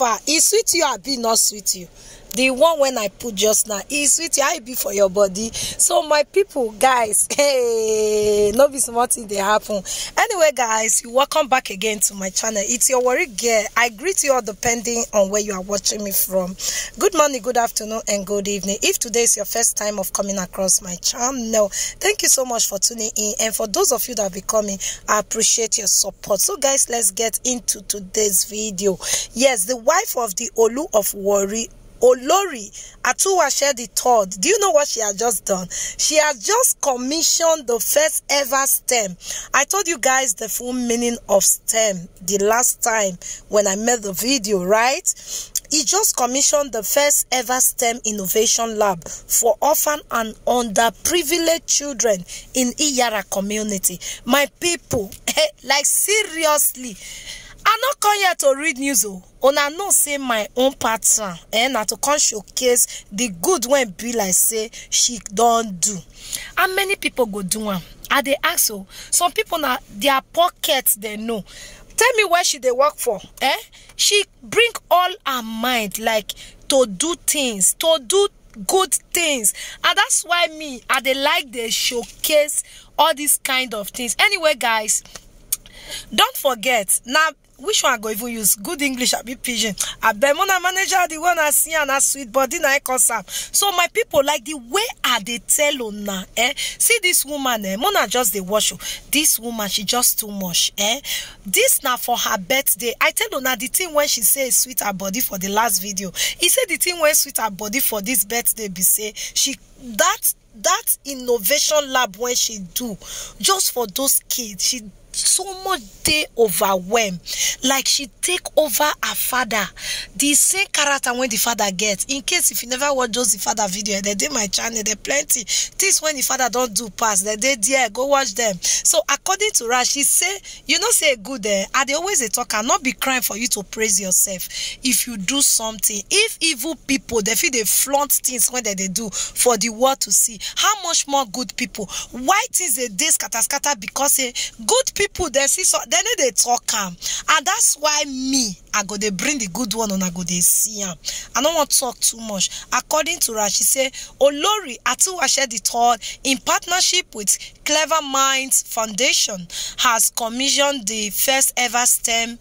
far e sweet you abi not sweet you the one when i put just now is sweet i be for your body? So my people guys hey no be small thing dey happen. Anyway guys you welcome back again to my channel. It's your Warri Girl. I greet you all depending on where you are watching me from. Good morning good afternoon and good evening. If today is your first time of coming across my channel thank you so much for tuning in. And for those of you that been coming i appreciate your support. So guys let's get into today's video. Yes the wife of the olu of Warri Olori Atuwatse the third. Do you know what she has just done? She has just commissioned the first ever stem. I told you guys the full meaning of stem the last time when I made the video, right? He just commissioned the first ever STEM innovation lab for orphan and underprivileged children in Iyara community. My people, like seriously, i no come here to read news o una know say my own pattern eh na to come showcase the good wey be like say she don do. How many people go do am? I dey ask o some people na their pocket dem know. Tell me where she dey work for eh? She bring all her mind like to do things to do good things. And that's why me i dey like dey showcase all these kind of things. Anyway guys don't forget na which one i go even use? Good english I be pidgin abeg una manager the one i see and na sweet body na i cause am so my people like the way i dey tell una eh see this woman eh mona just dey wash this woman she just too much eh. This na for her birthday. I tell una the thing when she say sweet her body for the last video. E say the thing when sweet her body for this birthday be say she that that innovation lab when she do just for those kids she so much they overwhelmed like she take over her father. The same character when the father gets in case if you never watch the father video dem dey my channel there plenty. Things when the father don't do pass dem dey there go watch them. So according to her she say you know say good eh i dey always dey talk not be crying for you to praise yourself. If you do something if evil people they feel they flaunt things when they, dey do for the world to see. How much more good people? Why things dey dey scatter scatter because say good people dey see so no dey talk am and that's why me i go dey bring the good one una go dey see am i no wan talk too much. According to her she say olori atuwase the third in partnership with clever minds foundation has commissioned the first ever stem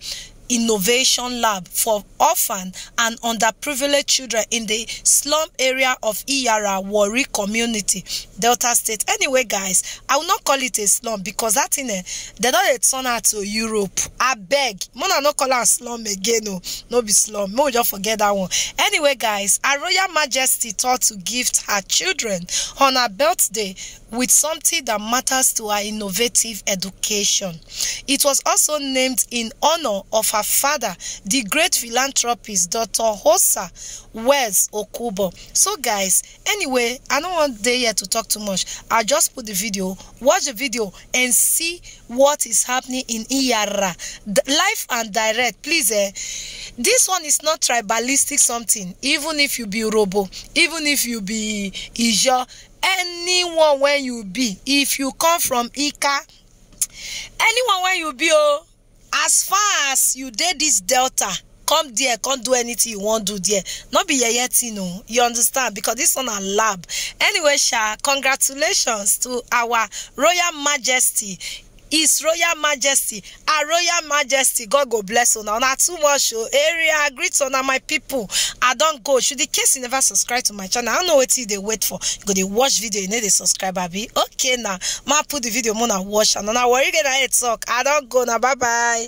innovation lab for orphan and underprivileged children in the slum area of Iyara Warri community, Delta State. Anyway, guys, I will not call it a slum because that in eh, they don't dey turn out to Europe. I beg, Mona no call am slum again, no, no be slum. Mo just forget that one. Anyway, guys, Her Royal Majesty thought to gift her children on her birthday with something that matters to her innovative education. It was also named in honor of her father, the great philanthropist Dr. Hosa Wes Okubo. So, guys, anyway, I don't want day here to talk too much. I'll just put the video, watch the video, and see what is happening in Iyara. Live and direct, please. Eh, this one is not tribalistic something. Even if you be Robo, even if you be Ijo, anyone where you be, if you come from Ika, anyone where you be, oh, as far as you did this delta come there come do anything you wan do there. No be yeye thing o you understand? Because this one na lab. Anyway sha congratulations to our royal majesty his royal majesty her royal majesty god go bless una. Una too much o area greet una my people. I don go. Should the case you never subscribe to my channel? I don't know wetin you dey wait for. You go dey watch video you no dey subscribe abi? Okay na. Ma put the video mo na watch. And una worry get na head talk i don go na bye bye.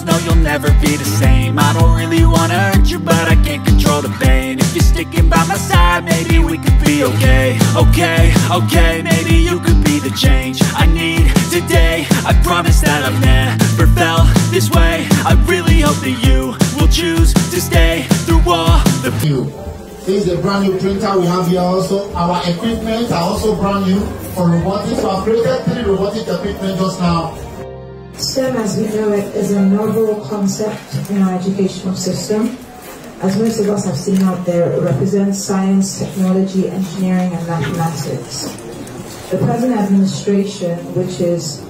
no you'll never be the same I don't really wanna hurt you but I can't control the pain If you're sticking by my side, maybe we could be okay Okay, okay, maybe you could be the change I need today I promise that I've never felt this way I really hope that you will choose to stay through all the you. This is a brand new printer we have here also. Our equipment are also brand new for robotics. We have created three robotic equipment just now. STEM, as we know it, is a novel concept in our educational system. As most of us have seen out there, it represents science, technology, engineering, and mathematics. The present administration, which is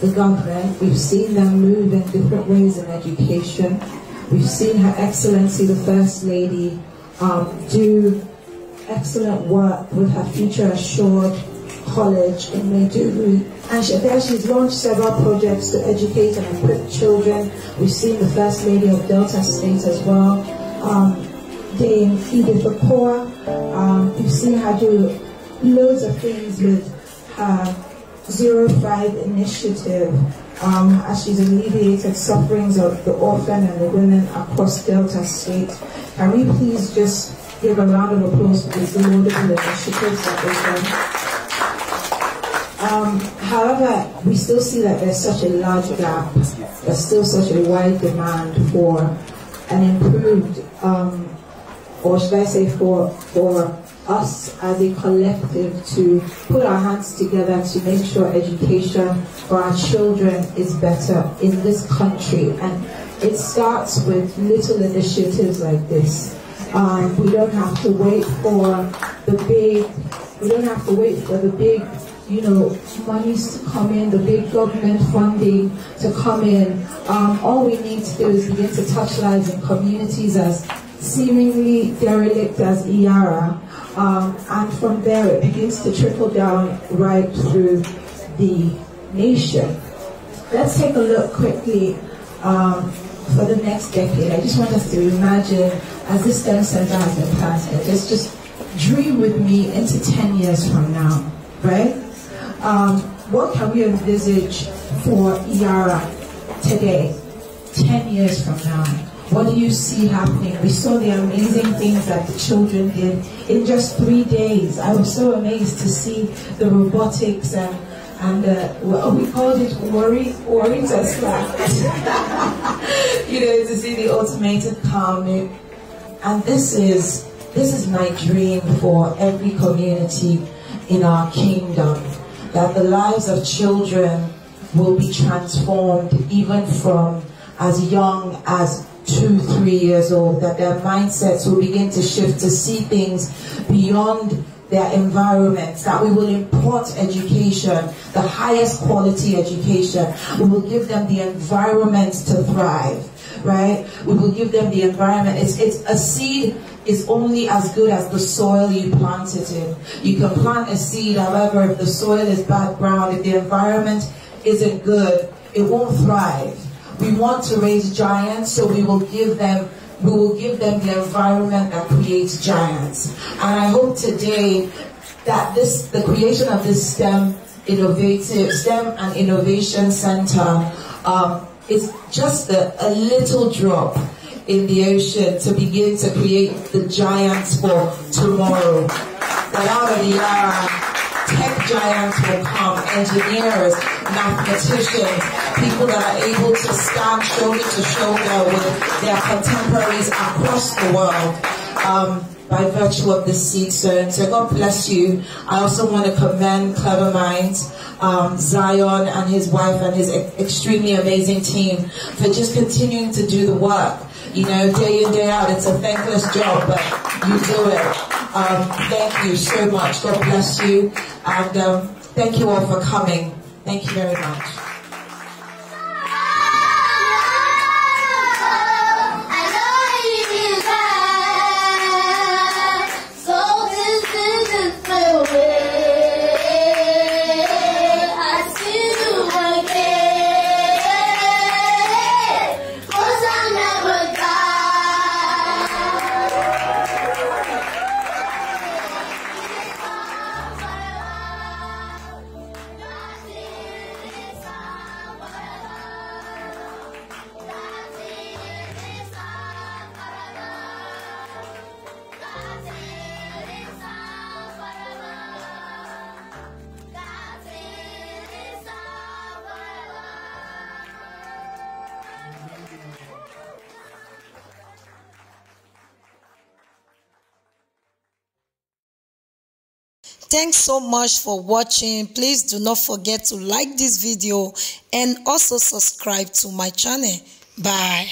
the government, we've seen them move in different ways in education. We've seen Her Excellency, the First Lady, um, do excellent work with her Future Assured College in Maiduguri. And she, there she's launched several projects to educate and equip children. We've seen the First Lady of Delta State as well. Um, Dame Edith Okowa, um, we've seen her do loads of things with her Zero Five initiative um, as she's alleviated sufferings of the orphan and the women across Delta State. Can we please just give a round of applause for these laudable initiatives that they've done? Um, however, we still see that there's such a large gap, there's still such a wide demand for an improved, um, or should I say, for for us as a collective to put our hands together to make sure education for our children is better in this country. And it starts with little initiatives like this. Um, we don't have to wait for the big, we don't have to wait for the big, you know, monies to come in, the big government funding to come in. Um, all we need to do is begin to touch lives in communities as seemingly derelict as Iyara. Um, and from there it begins to trickle down right through the nation. Let's take a look quickly um, for the next decade. I just want us to imagine as this STEM center has been planted, let's just dream with me into 10 years from now, right? Um, what can we envisage for Iyara today, 10 years from now? What do you see happening? We saw the amazing things that the children did in just three days. I was so amazed to see the robotics and and well, we called it worry, worries and slack. you know, to see the automated calming. And this is this is my dream for every community in our kingdom, that the lives of children will be transformed even from as young as two, three years old, that their mindsets will begin to shift to see things beyond their environments, that we will import education, the highest quality education. We will give them the environment to thrive, right? We will give them the environment. It's, it's a seed is only as good as the soil you plant it in. You can plant a seed, however, if the soil is bad brown, if the environment isn't good, it won't thrive. We want to raise giants, so we will give them we will give them the environment that creates giants. And I hope today that this the creation of this STEM innovative STEM and innovation center um, is just a, a little drop in the ocean to begin to create the giants for tomorrow. Iyara, tech giants will come, engineers, mathematicians, people that are able to stand shoulder to shoulder with their contemporaries across the world. Um, by virtue of the seed sown. So God bless you. I also want to commend Clever Minds, um, Zion and his wife and his e- extremely amazing team for just continuing to do the work. You know, day in, day out, it's a thankless job, but you do it. Um, thank you so much. God bless you. And um, thank you all for coming. Thank you very much. Thanks so much for watching. Please do not forget to like this video and also subscribe to my channel. Bye.